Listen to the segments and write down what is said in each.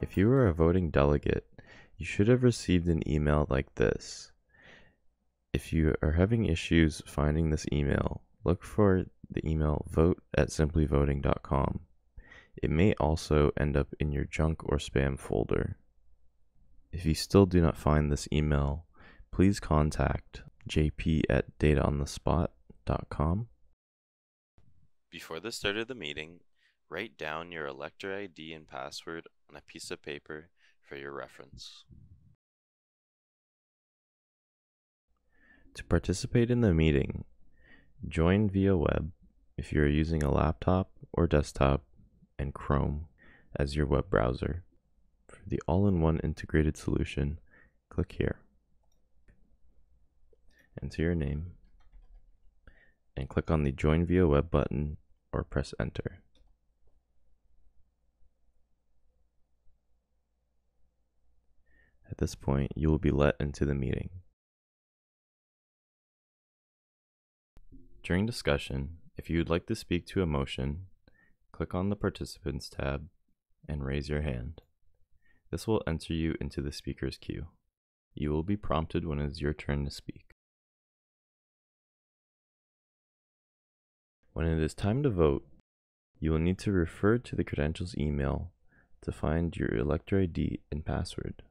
If you are a voting delegate, you should have received an email like this. If you are having issues finding this email, look for the email vote at simplyvoting.com. It may also end up in your junk or spam folder. If you still do not find this email, please contact jp at dataonthespot.com. Before the start of the meeting, write down your elector ID and password on a piece of paper for your reference. To participate in the meeting, join via web if you are using a laptop or desktop and Chrome as your web browser. For the all-in-one integrated solution, click here. Enter your name and click on the Join via Web button or press Enter. At this point, you will be let into the meeting. During discussion, if you would like to speak to a motion, click on the Participants tab and raise your hand. This will enter you into the speaker's queue. You will be prompted when it is your turn to speak. When it is time to vote, you will need to refer to the credentials email to find your elector ID and password.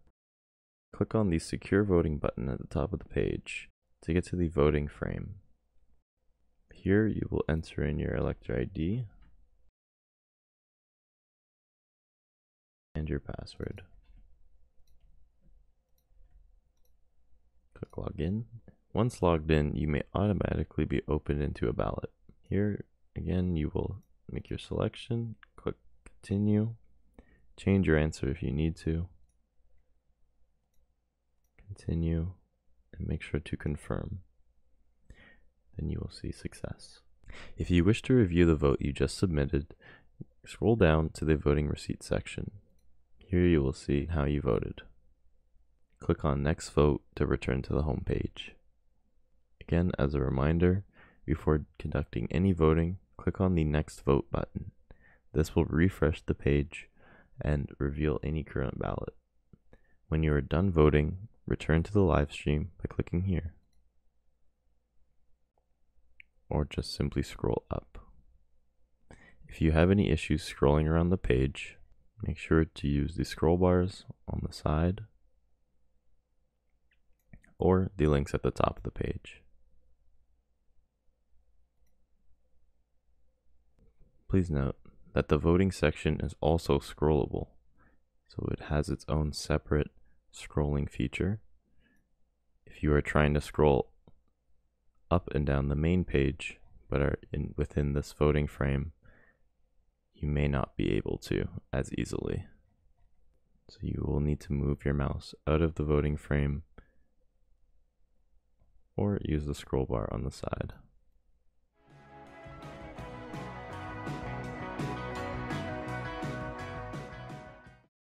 Click on the Secure Voting button at the top of the page to get to the voting frame. Here you will enter in your elector ID and your password. Click Login. Once logged in, you may automatically be opened into a ballot. Here, again, you will make your selection, click Continue, change your answer if you need to, continue, and make sure to confirm. Then you will see success. If you wish to review the vote you just submitted, scroll down to the voting receipt section. Here you will see how you voted. Click on Next Vote to return to the home page. Again, as a reminder, before conducting any voting, click on the Next Vote button. This will refresh the page and reveal any current ballot. When you are done voting, return to the live stream by clicking here. Or just simply scroll up. If you have any issues scrolling around the page, make sure to use the scroll bars on the side or the links at the top of the page. Please note that the voting section is also scrollable, so it has its own separate scrolling feature. If you are trying to scroll up and down the main page, but are in within this voting frame, you may not be able to as easily. So you will need to move your mouse out of the voting frame or use the scroll bar on the side.